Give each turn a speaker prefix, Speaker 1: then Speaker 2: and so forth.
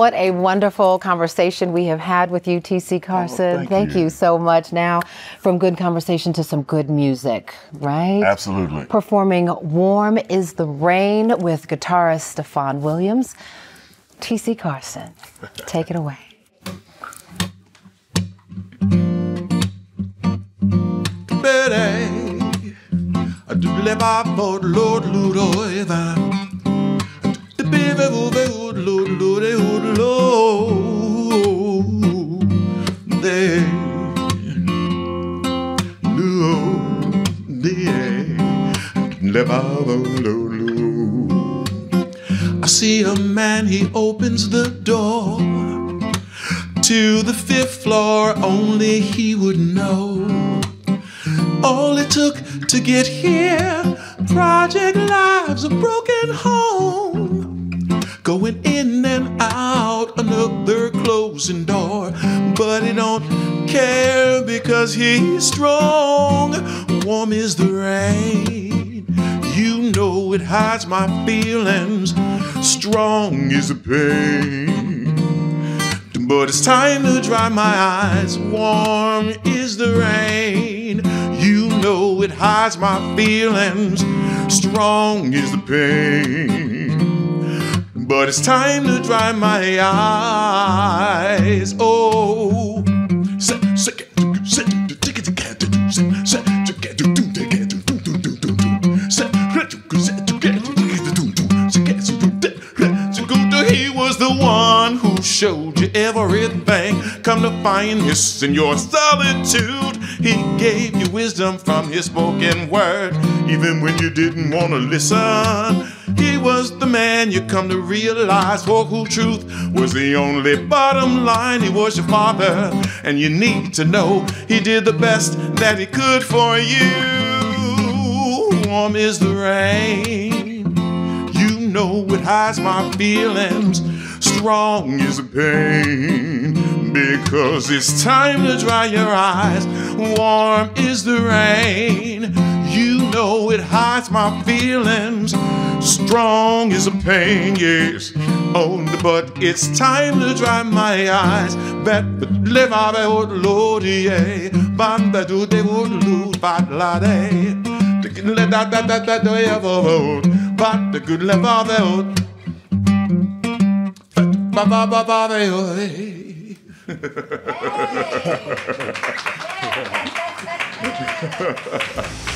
Speaker 1: What a wonderful conversation we have had with you, TC Carson.
Speaker 2: Oh, thank
Speaker 1: thank
Speaker 2: you.
Speaker 1: you so much. Now, from good conversation to some good music, right?
Speaker 2: Absolutely.
Speaker 1: Performing Warm is the Rain with guitarist Stefan Williams. TC Carson, take it away.
Speaker 3: Betty, I do live out for Lord Ludo I see a man, he opens the door to the fifth floor, only he would know. All it took to get here, project lives, a broken home. Going in and out, another closing door. But he don't care because he's strong. Warm is the rain. It hides my feelings. Strong is the pain. But it's time to dry my eyes. Warm is the rain. You know it hides my feelings. Strong is the pain. But it's time to dry my eyes. Oh. Showed you everything. Come to find this in your solitude. He gave you wisdom from his spoken word, even when you didn't want to listen. He was the man you come to realize for who truth was the only bottom line. He was your father, and you need to know he did the best that he could for you. Warm is the rain. It hides my feelings. Strong is the pain. Because it's time to dry your eyes. Warm is the rain. You know it hides my feelings. Strong is the pain, yes. Oh, but it's time to dry my eyes. Bet live out oh, of Lord, yeah. Bamba do de wood oh, loot, bad lade. That that do ever vote. But the good love of the old. Ba ba ba ba ba ba.